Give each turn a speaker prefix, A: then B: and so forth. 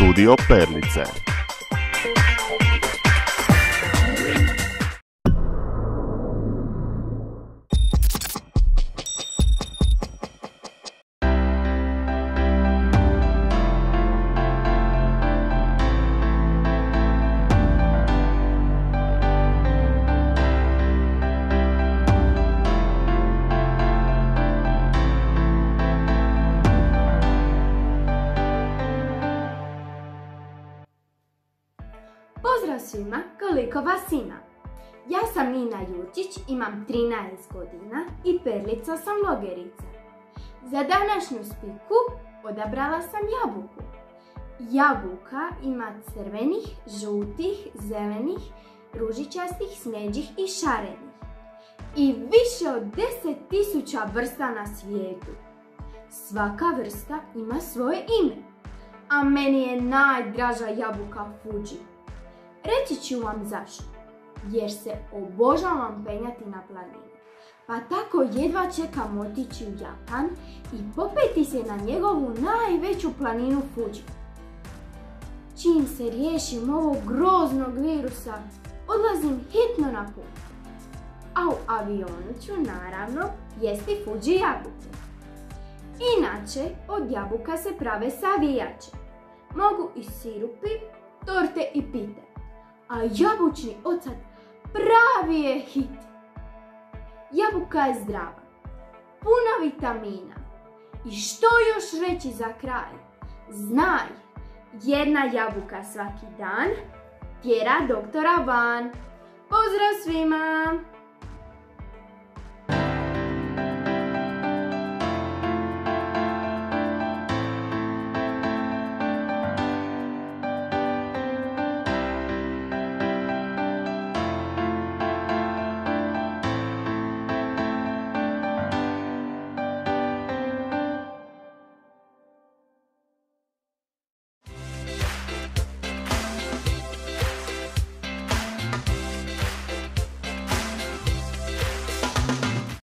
A: Studio Perlitzer.
B: Pozdrav svima, koliko vas ima? Ja sam Nina Jurčić, imam 13 godina i Perlica sam logerica. Za današnju spiku odabrala sam jabuku. Jabuka ima crvenih, žutih, zelenih, ružičastih, smeđih i šarenih. I više od 10.000 vrsta na svijetu. Svaka vrsta ima svoje ime. A meni je najdraža jabuka Fuji. Reći ću vam zašto. Jer se obožavam penjati na planinu. Pa tako jedva čekam otići u Japan i popeti se na njegovu najveću planinu Fuji. Čim se riješim ovog groznog virusa, odlazim hitno na put. A u avionu ću naravno jesti Fuji jabuke. Inače, od jabuka se prave savijače. Mogu i sirupi, torte i pite a jabučni ocad pravi je hit. Jabuka je zdrava, puna vitamina. I što još reći za kraj? Znaj, jedna jabuka svaki dan tjera doktora van. Pozdrav svima!